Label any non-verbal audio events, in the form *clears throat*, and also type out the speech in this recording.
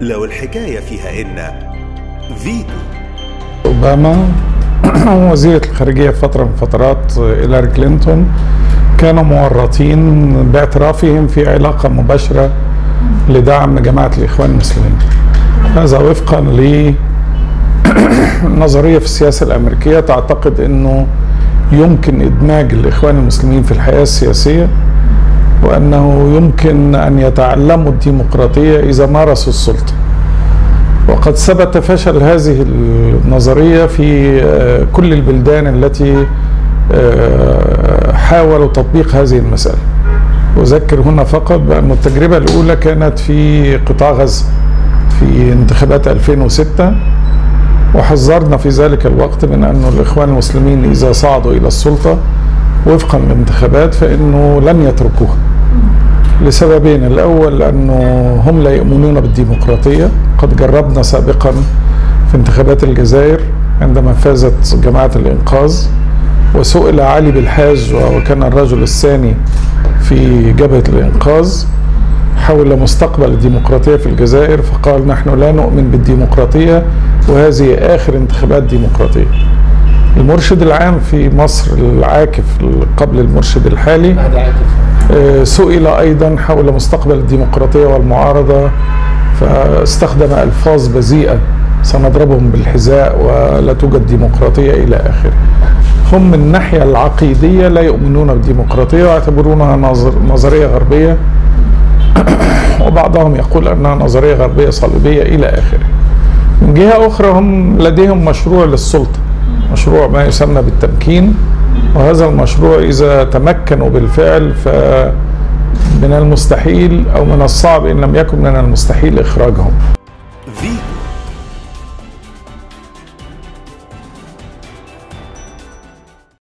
لو الحكاية فيها إن فيتو أوباما *clears throat* وزيرة الخارجية فترة من فترات هيلاري كلينتون كانوا مورطين باعترافهم في علاقة مباشرة لدعم جماعة الإخوان المسلمين. هذا وفقا لنظرية *clears throat* في السياسة الأمريكية تعتقد أنه يمكن إدماج الإخوان المسلمين في الحياة السياسية. وأنه يمكن أن يتعلموا الديمقراطية إذا مارسوا السلطة. وقد ثبت فشل هذه النظرية في كل البلدان التي حاولوا تطبيق هذه المسألة. أذكر هنا فقط بأن التجربة الأولى كانت في قطاع غزة في انتخابات 2006 وحذرنا في ذلك الوقت من أن الإخوان المسلمين إذا صعدوا إلى السلطة وفقا للانتخابات فإنه لن يتركوها. لسببين. الأول أنه هم لا يؤمنون بالديمقراطية. قد جربنا سابقا في انتخابات الجزائر عندما فازت جماعة الإنقاذ وسئل علي بالحاج وكان الرجل الثاني في جبهة الإنقاذ حول مستقبل الديمقراطية في الجزائر فقال نحن لا نؤمن بالديمقراطية وهذه آخر انتخابات ديمقراطية. المرشد العام في مصر العاكف قبل المرشد الحالي سئل أيضا حول مستقبل الديمقراطية والمعارضة فاستخدم ألفاظ بذيئة سنضربهم بالحذاء ولا توجد ديمقراطية إلى آخره. هم من الناحية العقيدية لا يؤمنون بالديمقراطية ويعتبرونها نظرية غربية *coughs* وبعضهم يقول أنها نظرية غربية صليبية إلى آخره. من جهة أخرى هم لديهم مشروع للسلطة مشروع ما يسمى بالتمكين وهذا المشروع إذا تمكنوا بالفعل فمن المستحيل أو من الصعب إن لم يكن من المستحيل إخراجهم.